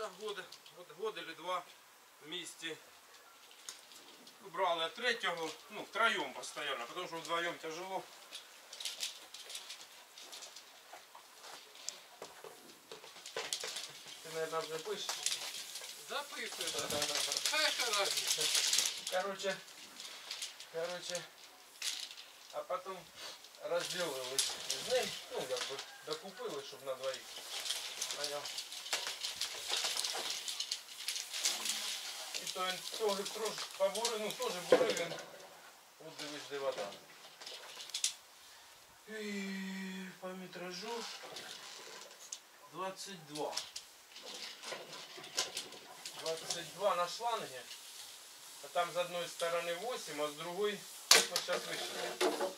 Так, год, год, или два вместе. Брали от третьего, ну, втроем постоянно, потому что вдвоем тяжело. Ты, наверное, уже будешь? Записуй, да. Перша разниця. Короче, короче, а потом разделились з ним, ну, как бы докупили, щоб на двоїх. Понял? І то він трохи трошки побурив, ну теж бурив він. От дивись, де вода. І по метражу 22. 22 на шланге. А там с одной стороны 8, а с другой, вот сейчас выше.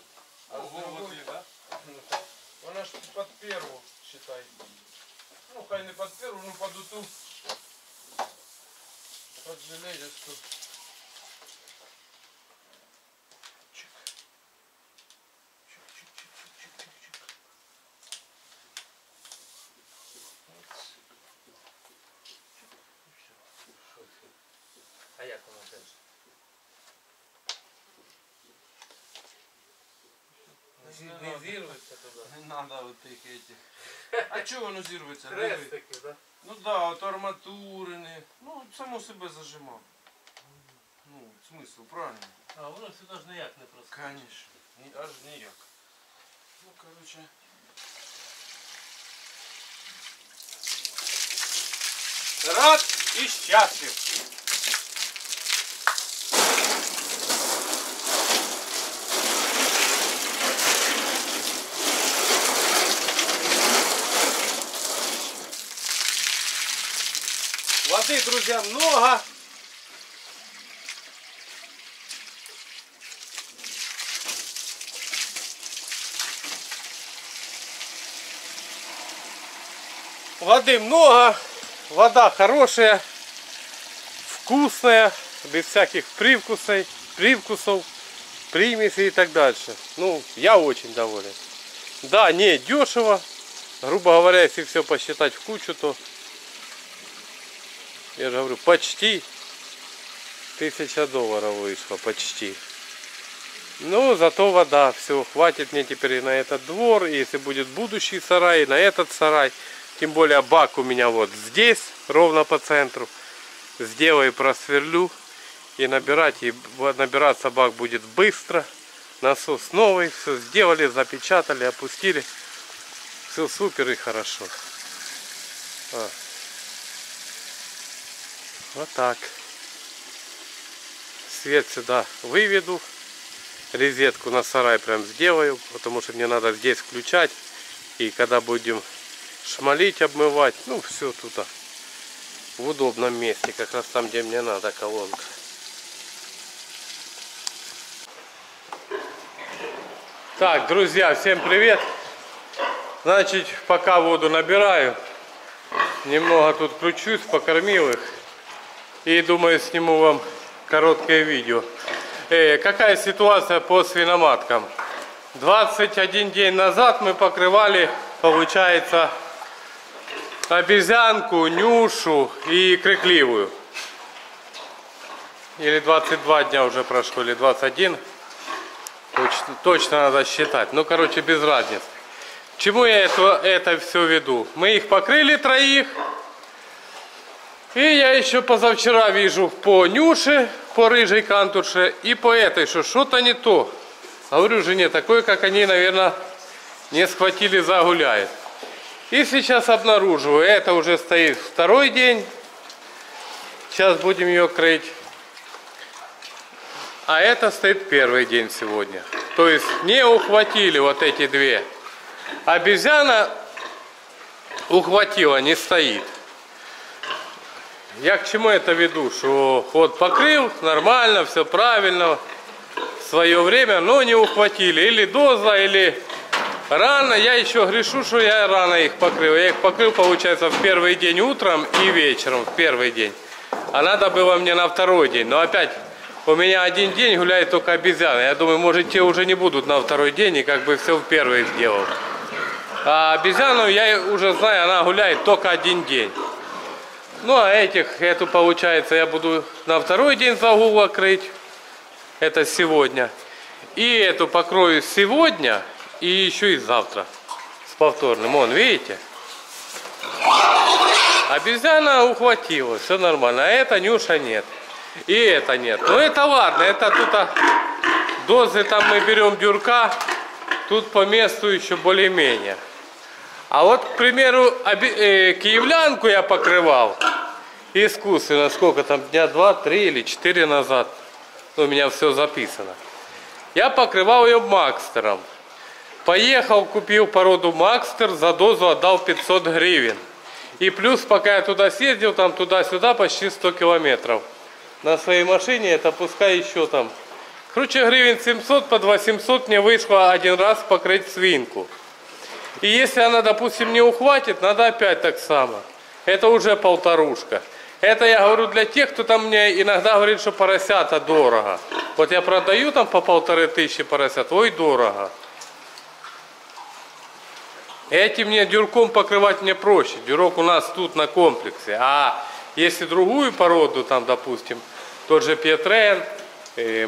А с другой, да? ну, так, вона ж под перву, считай. Ну, хай не под перву, ну под уту. под железистую. Не зірветься туди. Не надо вот их этих. А чого воно зірветься? Диви. Крестики, да? Ну да, от арматури не. Ну, само себе зажимав. Ну, смисл, правильно? А воно сюди ж ніяк не просто. Конечно. Ні, аж ніяк. Ну, короче. Рад і щаслив. Друзья, много. Воды много, вода хорошая, вкусная, без всяких привкусов, привкусов, примесей и так дальше. Ну, я очень доволен. Да, не дешево, грубо говоря, если все посчитать в кучу, то я же говорю, почти тысяча долларов вышло, почти. Ну, зато вода, все, хватит мне теперь и на этот двор, и если будет будущий сарай, и на этот сарай. Тем более бак у меня вот здесь, ровно по центру. Сделаю, просверлю и набирать, и набираться бак будет быстро. Насос новый, все сделали, запечатали, опустили. Все супер и хорошо. А. Вот так. Свет сюда выведу. Резетку на сарай прям сделаю, потому что мне надо здесь включать. И когда будем шмалить, обмывать, ну все туда. В удобном месте, как раз там, где мне надо колонка. Так, друзья, всем привет. Значит, пока воду набираю, немного тут кручусь, покормил их. И думаю, сниму вам короткое видео. Э, какая ситуация по свиноматкам? 21 день назад мы покрывали, получается, обезьянку, нюшу и крикливую. Или 22 дня уже прошло, или 21. Точно, точно надо считать. Ну, короче, без разницы. Чему я это, это все веду? Мы их покрыли троих. И я еще позавчера вижу по Нюше, по рыжей кантуше и по этой, что что-то не то. Говорю жене, такое, как они, наверное, не схватили, загуляет. И сейчас обнаруживаю, это уже стоит второй день. Сейчас будем ее крыть. А это стоит первый день сегодня. То есть не ухватили вот эти две. Обезьяна ухватила, не стоит. Я к чему это веду? Что вот покрыл, нормально, все правильно, в свое время, но не ухватили. Или доза, или рано. Я еще грешу, что я рано их покрыл. Я их покрыл, получается, в первый день утром и вечером, в первый день. А надо было мне на второй день. Но опять у меня один день гуляет только обезьяна. Я думаю, может, те уже не будут на второй день, и как бы все в первый сделал. А обезьяну я уже знаю, она гуляет только один день. Ну а этих, эту получается я буду на второй день загула крыть. Это сегодня. И эту покрою сегодня и еще и завтра. С повторным. Вон, видите? Обезьяна ухватила, все нормально. А это Нюша нет. И это нет. Ну это ладно, это тут а, дозы там мы берем дюрка. Тут по месту еще более-менее. А вот, к примеру, э, киевлянку я покрывал искусственно, сколько там, дня два, три или четыре назад. Ну, у меня все записано. Я покрывал ее Макстером. Поехал, купил породу Макстер, за дозу отдал 500 гривен. И плюс, пока я туда съездил, там туда-сюда почти 100 километров. На своей машине это пускай еще там. Короче, гривен 700 по 800 мне вышло один раз покрыть свинку. И если она, допустим, не ухватит, надо опять так само. Это уже полторушка. Это я говорю для тех, кто там мне иногда говорит, что поросята дорого. Вот я продаю там по полторы тысячи поросят, ой, дорого. Этим мне дюрком покрывать мне проще. Дюрок у нас тут на комплексе. А если другую породу, там, допустим, тот же Петрен,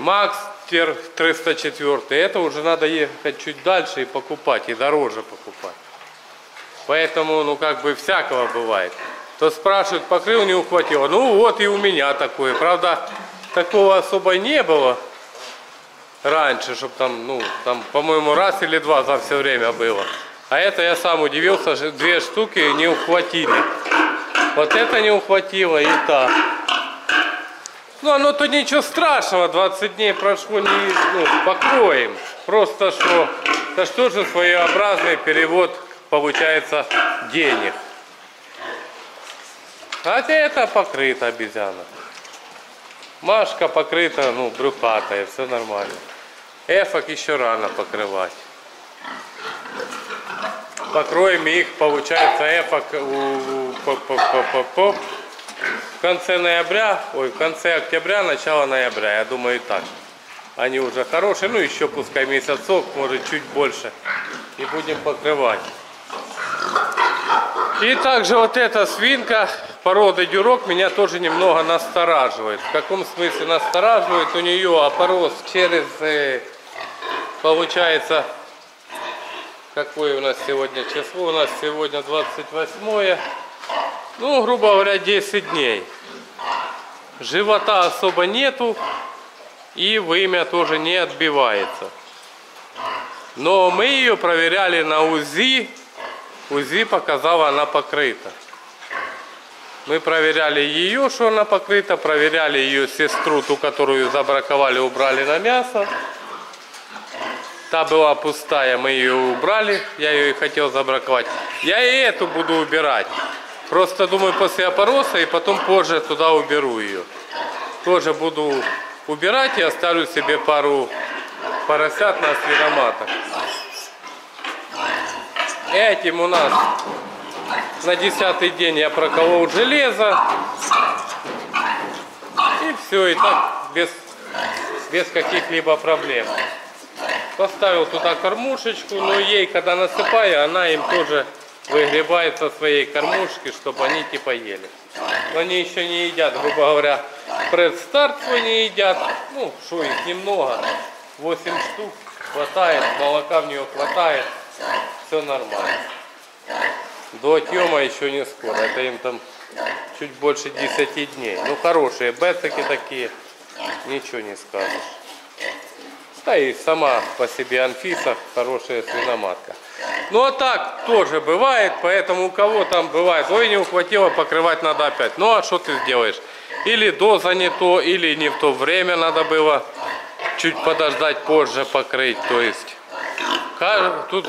Макстер 304, это уже надо ехать чуть дальше и покупать, и дороже покупать. Поэтому, ну, как бы всякого бывает. То спрашивают, покрыл, не ухватило. Ну, вот и у меня такое. Правда, такого особо не было раньше, чтобы там, ну, там, по-моему, раз или два за все время было. А это я сам удивился, что две штуки не ухватили. Вот это не ухватило и та. Ну, оно то ничего страшного, 20 дней прошло, не, ну, покроем. Просто что, это что же своеобразный перевод, получается, денег. Хотя это покрыта обезьяна. Машка покрыта, ну, брюхатая, все нормально. Эфок еще рано покрывать. Покроем их, получается, эфок по- по- по- по- в конце ноября, ой, в конце октября, начало ноября, я думаю, и так. Они уже хорошие, ну еще пускай месяцок, может чуть больше. И будем покрывать. И также вот эта свинка породы дюрок меня тоже немного настораживает. В каком смысле настораживает? У нее опорос через, э, получается, какое у нас сегодня число? У нас сегодня 28 ну, грубо говоря, 10 дней. Живота особо нету и вымя тоже не отбивается. Но мы ее проверяли на УЗИ. УЗИ показала, она покрыта. Мы проверяли ее, что она покрыта, проверяли ее сестру, ту, которую забраковали, убрали на мясо. Та была пустая, мы ее убрали, я ее и хотел забраковать. Я и эту буду убирать. Просто думаю, после опороса и потом позже туда уберу ее. Тоже буду убирать и оставлю себе пару поросят на свиноматах. Этим у нас на десятый день я проколол железо. И все, и так без, без каких-либо проблем. Поставил туда кормушечку, но ей, когда насыпаю, она им тоже выгребает со своей кормушки, чтобы они типа ели. Но они еще не едят, грубо говоря, предстарт свой не едят. Ну, что их немного, 8 штук хватает, молока в нее хватает, все нормально. До отъема еще не скоро, это им там чуть больше 10 дней. Ну, хорошие бетики такие, ничего не скажешь. Да и сама по себе Анфиса хорошая свиноматка. Ну а так тоже бывает, поэтому у кого там бывает, ой, не ухватило, покрывать надо опять. Ну а что ты сделаешь? Или доза не то, или не в то время надо было чуть подождать позже покрыть. То есть тут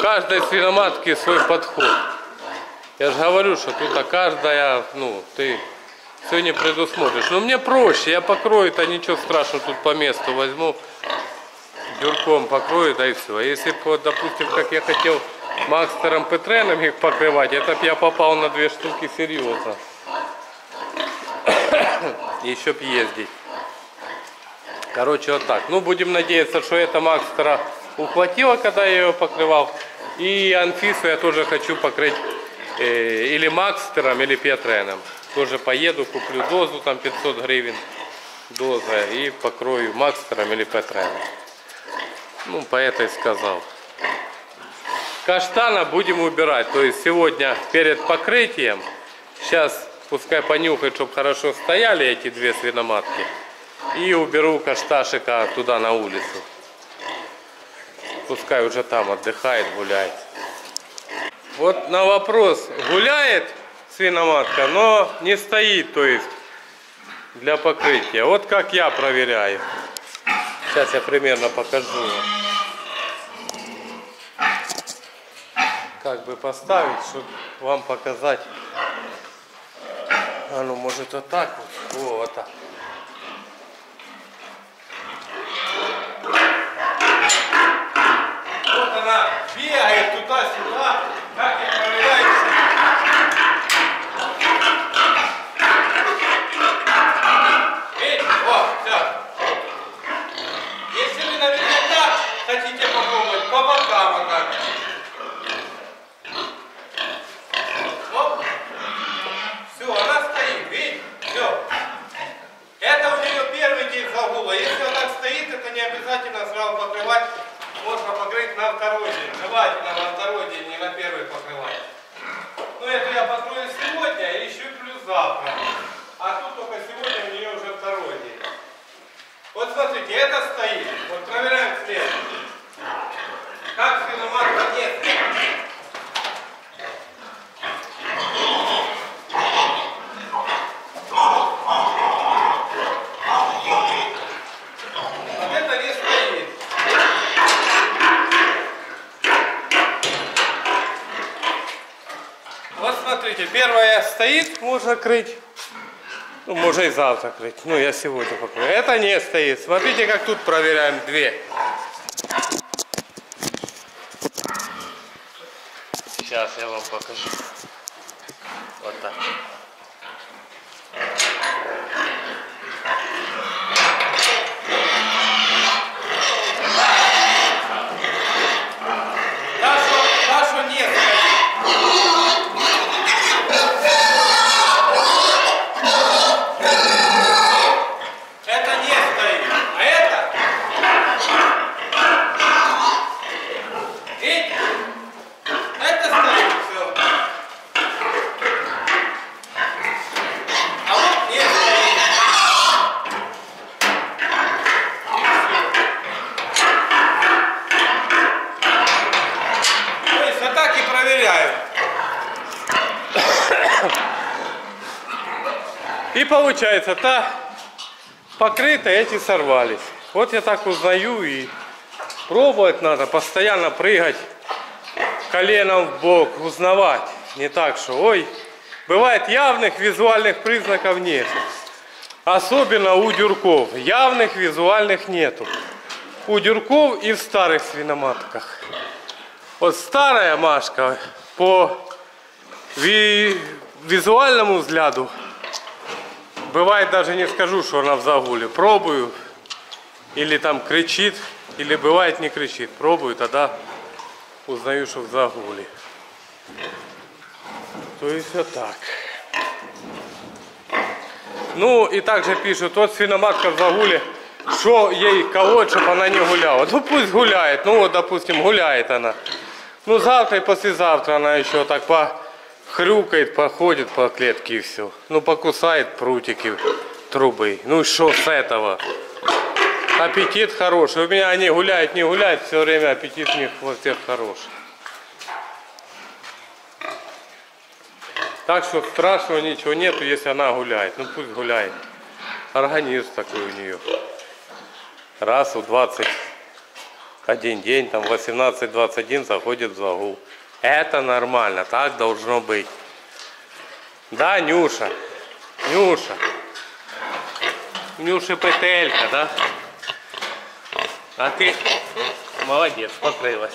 каждой свиноматке свой подход. Я же говорю, что тут каждая, ну, ты все не предусмотришь. Но мне проще, я покрою, то ничего страшного, тут по месту возьму дюрком покрою, да и все. Если бы, допустим, как я хотел Макстером Петреном их покрывать, это б я попал на две штуки серьезно. Еще б ездить. Короче, вот так. Ну, будем надеяться, что это Макстера ухватило, когда я ее покрывал. И Анфису я тоже хочу покрыть или Макстером, или Петреном. Тоже поеду, куплю дозу, там 500 гривен доза и покрою Макстером или Петреном. Ну, по этой сказал. Каштана будем убирать. То есть сегодня перед покрытием, сейчас пускай понюхают, чтобы хорошо стояли эти две свиноматки. И уберу кашташика туда на улицу. Пускай уже там отдыхает, гуляет. Вот на вопрос, гуляет свиноматка, но не стоит, то есть для покрытия. Вот как я проверяю. Сейчас я примерно покажу. Как бы поставить, чтобы вам показать. А ну может вот так вот. О, вот так. Вот она бегает туда-сюда. Как я проверяю, что Видите? Вот, все. Если вы наверняка хотите попробовать по бокам вот так. Оп. Все, она стоит, видите? Все. Это у нее первый день загула. Если она так стоит, это не обязательно сразу покрывать. Можно покрыть на второй день. Желательно на второй день, не на первый покрывать. Ну это я покрою сегодня и еще плюс завтра. А тут только сегодня у нее уже второй день. Вот смотрите, это стоит. Вот проверяем след. Как свиноматка нет. Вот это не стоит. Вот смотрите, первая стоит, можно крыть. Ну, можно и завтра крыть. Ну, я сегодня покрою. Это не стоит. Смотрите, как тут проверяем две. Сейчас я вам покажу. Вот так. Та, что, та, что нет. Это не стоит. А это? Видите? Это стоит все. А вот не стоит. То есть вот так и проверяю. И получается, та покрыто, эти сорвались. Вот я так узнаю и пробовать надо, постоянно прыгать коленом в бок, узнавать. Не так, что ой, бывает явных визуальных признаков нет. Особенно у дюрков. Явных визуальных нету. У дюрков и в старых свиноматках. Вот старая Машка по ви- визуальному взгляду Бывает даже не скажу, что она в загуле. Пробую. Или там кричит, или бывает не кричит. Пробую, тогда узнаю, что в загуле. То есть вот так. Ну и также пишут, вот свиноматка в загуле, что ей колоть, чтобы она не гуляла. Ну пусть гуляет, ну вот допустим гуляет она. Ну завтра и послезавтра она еще так по хрюкает, походит по клетке и все. Ну покусает прутики трубы. Ну и что с этого? Аппетит хороший. У меня они гуляют, не гуляют, все время аппетит у них во всех хороший. Так что страшного ничего нету, если она гуляет. Ну пусть гуляет. Организм такой у нее. Раз в 21 день, там 18-21 заходит в загул. Это нормально, так должно быть. Да, Нюша? Нюша. Нюша петелька, да? А ты молодец, покрылась.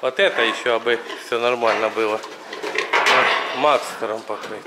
Вот это еще бы все нормально было. Макстером покрыть.